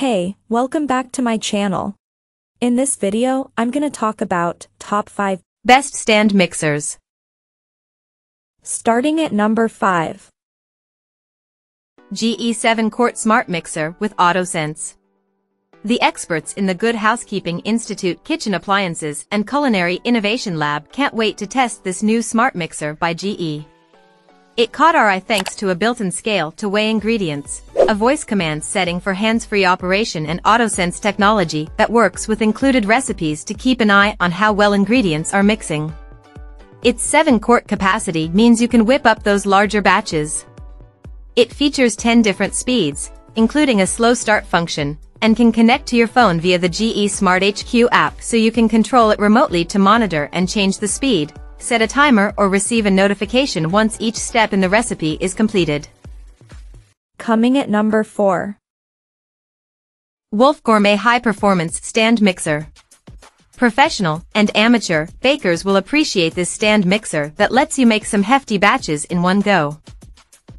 Hey, welcome back to my channel. In this video, I'm gonna talk about top 5 Best stand mixers. starting at number 5. GE 7-quart smart mixer with AutoSense. The experts in the Good Housekeeping Institute Kitchen Appliances and Culinary Innovation Lab can't wait to test this new smart mixer by GE. It caught our eye thanks to a built-in scale to weigh ingredients, a voice command setting for hands-free operation and AutoSense technology that works with included recipes to keep an eye on how well ingredients are mixing. Its 7-quart capacity means you can whip up those larger batches. It features 10 different speeds, including a slow start function, and can connect to your phone via the GE Smart HQ app so you can control it remotely to monitor and change the speed, set a timer or receive a notification once each step in the recipe is completed. Coming at number 4. Wolf Gourmet High Performance Stand Mixer. Professional and amateur bakers will appreciate this stand mixer that lets you make some hefty batches in one go.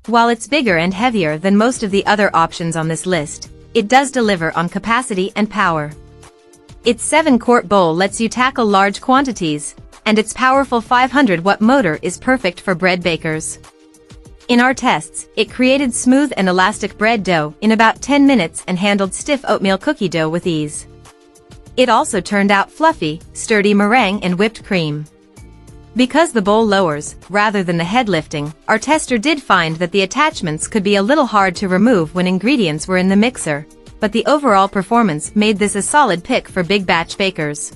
While it's bigger and heavier than most of the other options on this list, it does deliver on capacity and power. Its 7-quart bowl lets you tackle large quantities, and its powerful 500-watt motor is perfect for bread bakers. In our tests, it created smooth and elastic bread dough in about 10 minutes and handled stiff oatmeal cookie dough with ease. It also turned out fluffy, sturdy meringue and whipped cream. Because the bowl lowers, rather than the head lifting, our tester did find that the attachments could be a little hard to remove when ingredients were in the mixer, but the overall performance made this a solid pick for big batch bakers.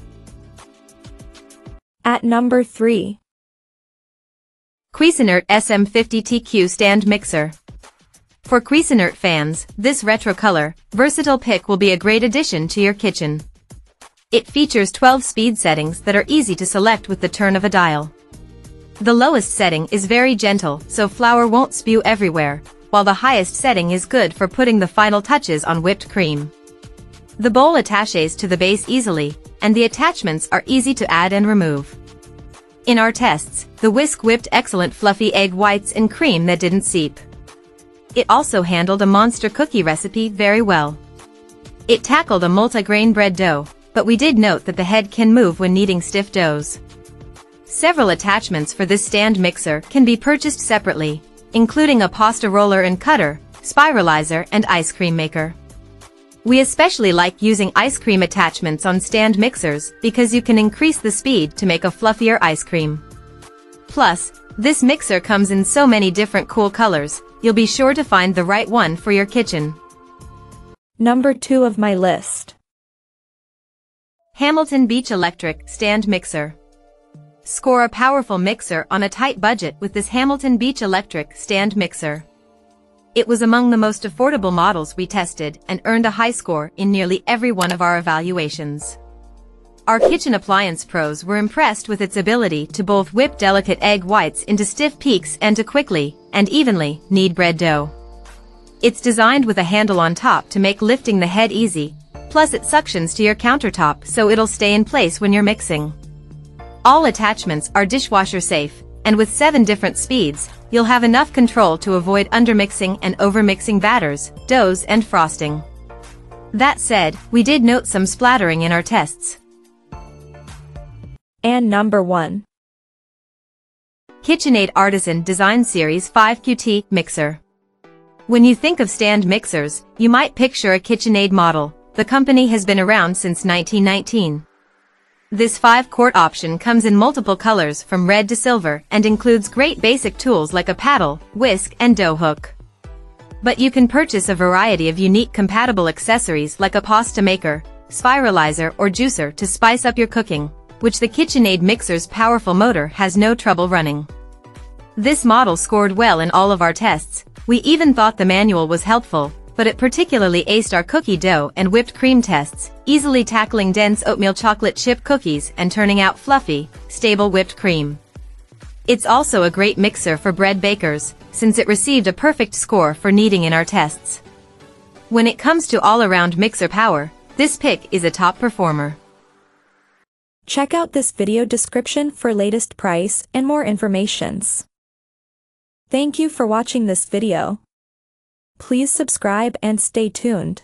At number 3. Cuisinart SM50TQ Stand Mixer. For Cuisinart fans, this retro color, versatile pick will be a great addition to your kitchen. It features 12 speed settings that are easy to select with the turn of a dial. The lowest setting is very gentle, so flour won't spew everywhere, while the highest setting is good for putting the final touches on whipped cream. The bowl attaches to the base easily, and the attachments are easy to add and remove. In our tests, the whisk whipped excellent fluffy egg whites and cream that didn't seep. It also handled a monster cookie recipe very well. It tackled a multi-grain bread dough, but we did note that the head can move when kneading stiff doughs. Several attachments for this stand mixer can be purchased separately, including a pasta roller and cutter, spiralizer and ice cream maker. We especially like using ice cream attachments on stand mixers because you can increase the speed to make a fluffier ice cream. Plus, this mixer comes in so many different cool colors, you'll be sure to find the right one for your kitchen. Number 2 of my list. Hamilton Beach Electric Stand Mixer. Score a powerful mixer on a tight budget with this Hamilton Beach Electric Stand Mixer. It was among the most affordable models we tested and earned a high score in nearly every one of our evaluations. Our kitchen appliance pros were impressed with its ability to both whip delicate egg whites into stiff peaks and to quickly, and evenly, knead bread dough. It's designed with a handle on top to make lifting the head easy, plus it suctions to your countertop so it'll stay in place when you're mixing. All attachments are dishwasher safe, and with 7 different speeds, you'll have enough control to avoid undermixing and overmixing batters, doughs and frosting. That said, we did note some splattering in our tests. And number 1. KitchenAid Artisan Design Series 5 QT Mixer. When you think of stand mixers, you might picture a KitchenAid model. The company has been around since 1919. This 5-quart option comes in multiple colors from red to silver and includes great basic tools like a paddle, whisk and dough hook. But you can purchase a variety of unique compatible accessories like a pasta maker, spiralizer or juicer to spice up your cooking, which the KitchenAid mixer's powerful motor has no trouble running. This model scored well in all of our tests, we even thought the manual was helpful, but it particularly aced our cookie dough and whipped cream tests, easily tackling dense oatmeal chocolate chip cookies and turning out fluffy, stable whipped cream. It's also a great mixer for bread bakers, since it received a perfect score for kneading in our tests. When it comes to all-around mixer power, this pick is a top performer. Check out this video description for latest price and more informations. Thank you for watching this video. Please subscribe and stay tuned.